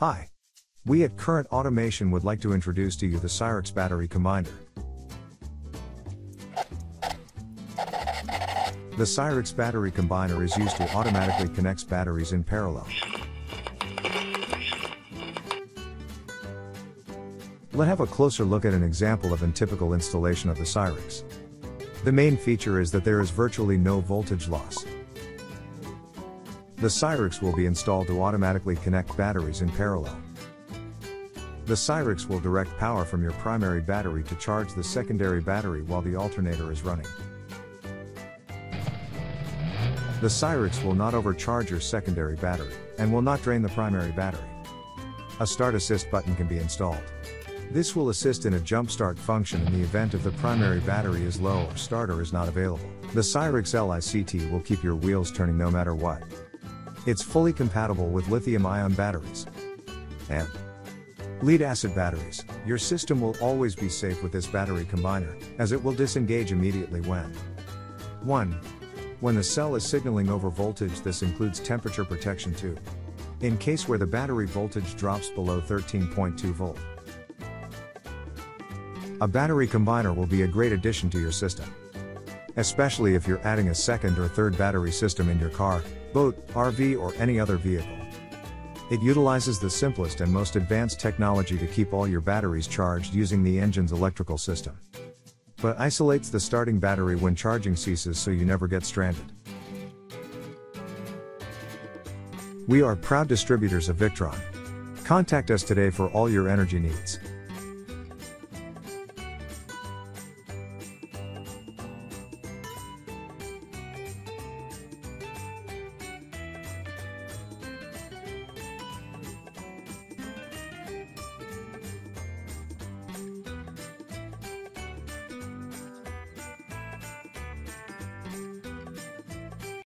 Hi. We at Current Automation would like to introduce to you the Cyrix Battery Combiner. The Cyrix Battery Combiner is used to automatically connect batteries in parallel. Let's have a closer look at an example of a typical installation of the Cyrix. The main feature is that there is virtually no voltage loss. The Cyrix will be installed to automatically connect batteries in parallel. The Cyrix will direct power from your primary battery to charge the secondary battery while the alternator is running. The Cyrix will not overcharge your secondary battery, and will not drain the primary battery. A start assist button can be installed. This will assist in a jump start function in the event if the primary battery is low or starter is not available. The Cyrix LICT will keep your wheels turning no matter what. It's fully compatible with lithium ion batteries. And Lead acid batteries. Your system will always be safe with this battery combiner, as it will disengage immediately when 1. When the cell is signaling over voltage, this includes temperature protection too. In case where the battery voltage drops below 13.2 volt. A battery combiner will be a great addition to your system. Especially if you're adding a second or third battery system in your car, boat, RV, or any other vehicle. It utilizes the simplest and most advanced technology to keep all your batteries charged using the engine's electrical system. But isolates the starting battery when charging ceases so you never get stranded. We are proud distributors of Victron. Contact us today for all your energy needs.